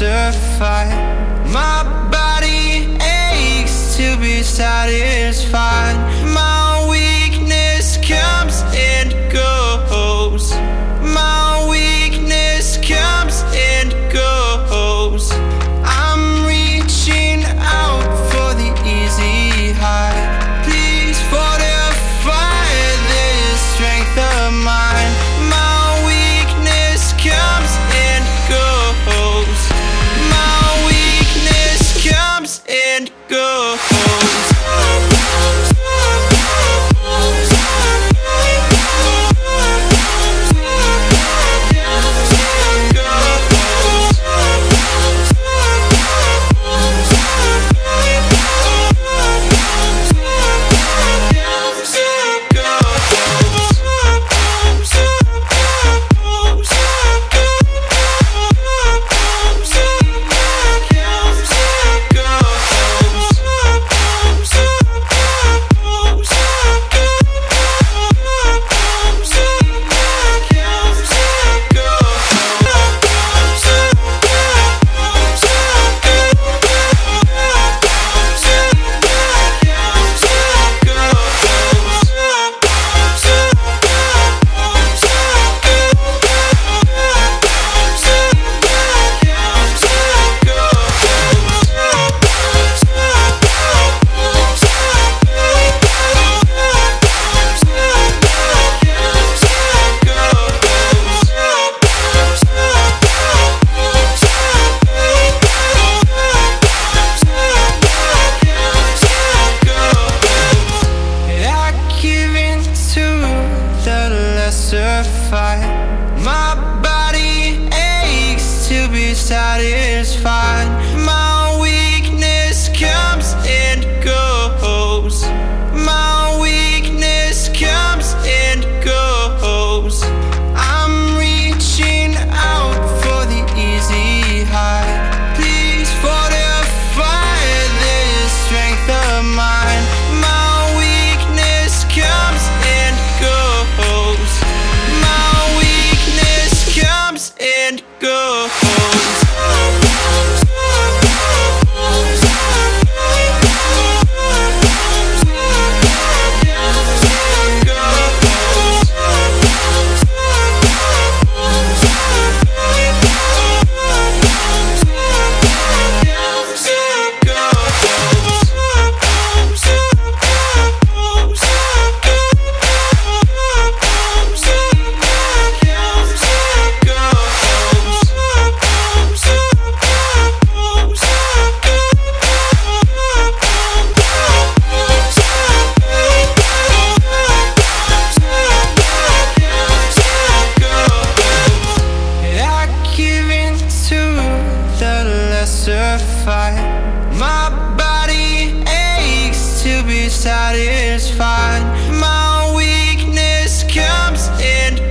Fight. My body aches to be satisfied. satisfied. My weakness comes and goes. My weakness comes and goes. I'm reaching out for the easy high. Please fortify this strength of mine. My weakness comes and goes. My weakness comes and goes. satisfied. My weakness comes in